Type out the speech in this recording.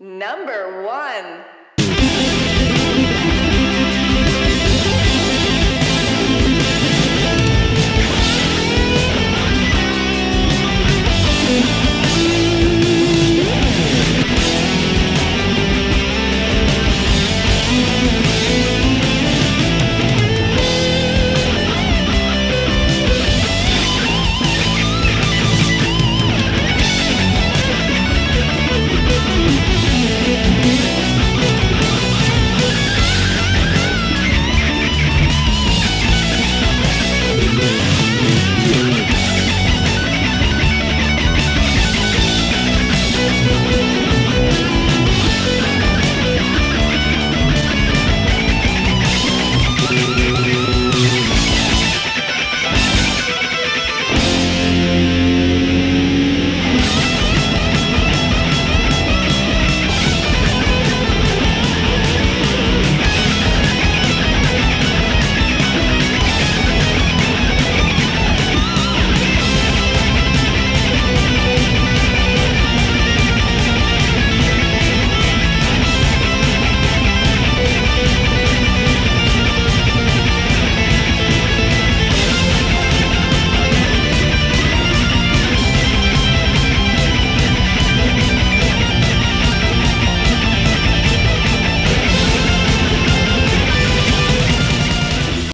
Number one.